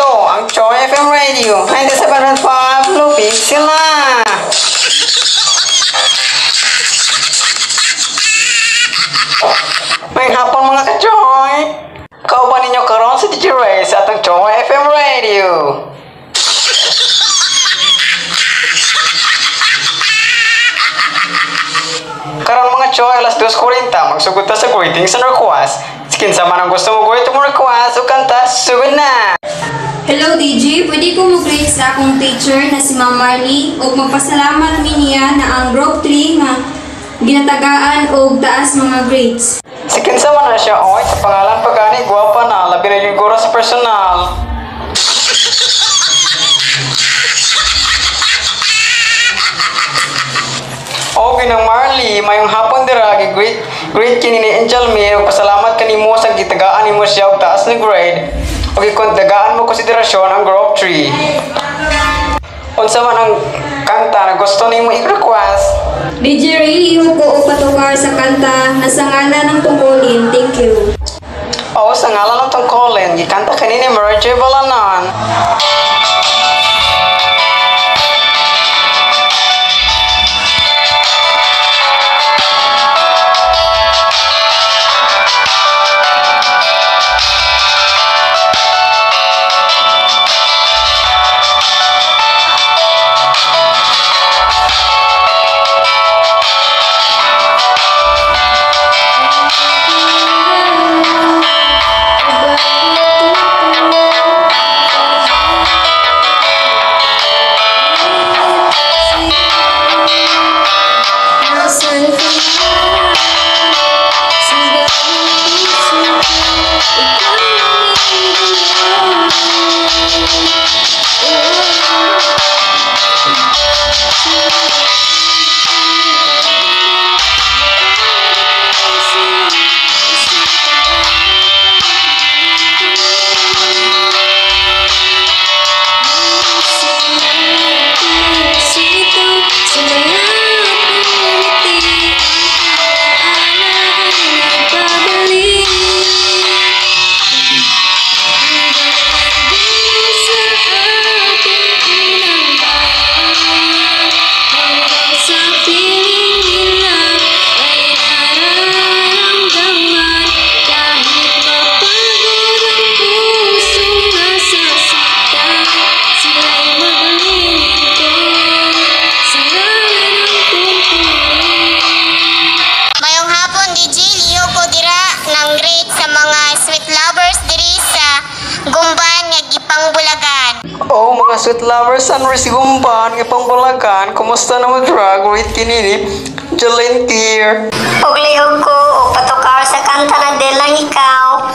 ang Choi FM Radio 97.5 Lupig sila! May hapon mga ka-Choi! Kauban ninyo karon sa DJ Ray sa atong Choi FM Radio! Karon mga Choi, alas 2.40, magsugod ta sa greetings and requests. Skin sa man ang gusto mo greet mo request o kanta, sugod na! Hello DJ, pwede ko mag-greet sa akong teacher na si Ma'am Marley ug magpasalamat mi niya na ang group 3 nga ginatagaan og taas mga grades. Sikin sa man na siya, oy, sa pangalan pa guwapa na, labi na yung sa personal. O ginang Marley, mayong hapon dira gi great great kini ni Angel ug pasalamat kanimo sa gitagaan nimo siya og taas na grade. Og ikontagaan mo konsiderasyon ang group 3. Unsa man ang kanta na gusto nimo i-request? DJ Ray, iyo ko og patukar sa kanta na sa ngalan ng tungkulin. Thank you. O sa ngalan ng tungkulin, gikanta kanini Marjorie Balanon. sweet lovers and resigumpahan ipang Kumusta naman drag with kinini? Jalen Kier. Uglihog ko o patukar sa kanta na delang ikaw.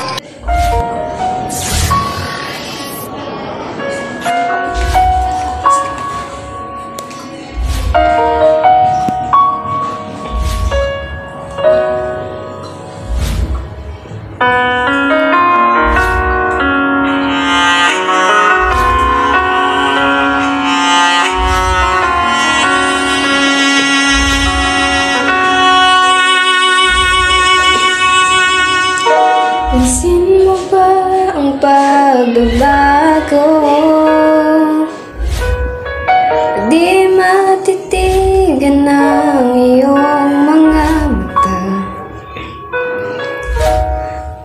Thank you. Pansin mo ba ang pagbabago? Di matitigan ng iyong mga mata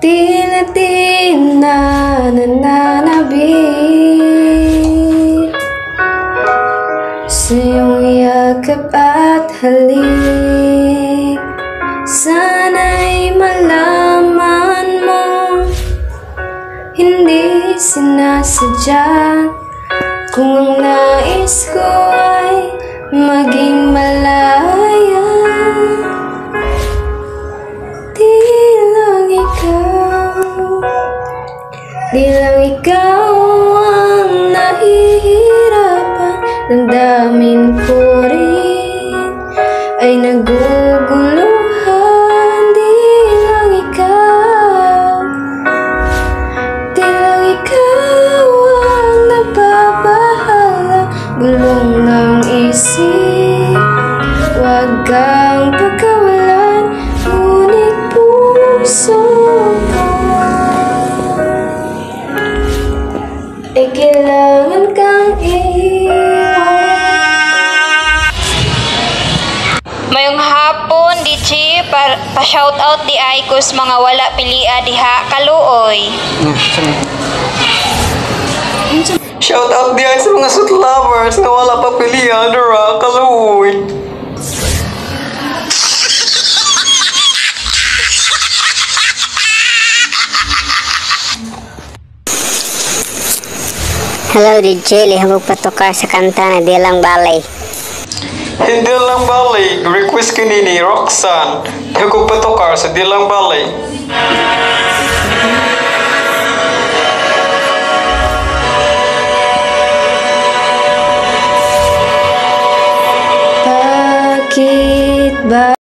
Tila di na nananabik Sa iyong yakap sinasadya. Kung ang nais ko ay maging malaya Di lang ikaw. Di lang ikaw DJ, pa, pa shout out di ay kus mga wala pilia diha kaluoy. Shout out diyan sa mga sweet lovers na wala pa pilihan dira kaluoy. Hello DJ, liha magpatukar sa kanta na Dilang Balay. Hindilang Balay, request kanini Roxanne, Tagupatokar sa lang Balay. Bakit ba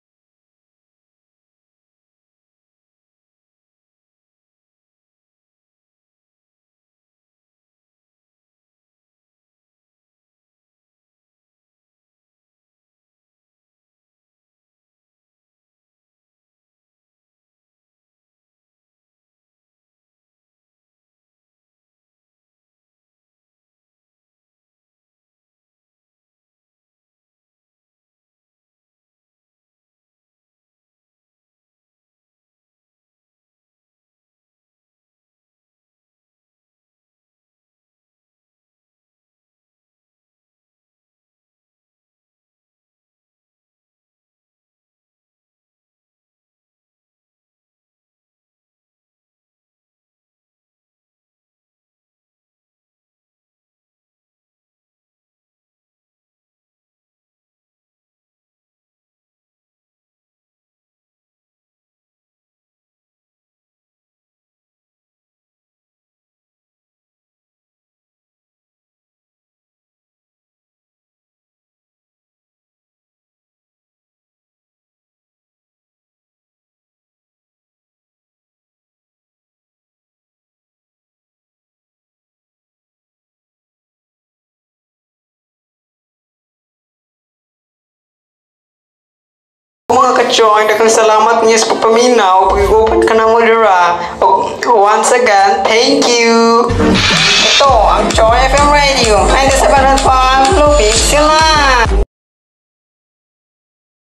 Joe and nagkasalamat niya sa papaminaw pagigupat ka na mo oh, dira. Once again, thank you! Ito ang Joy FM Radio. Ay, sa Barat Farm, Lupis sila!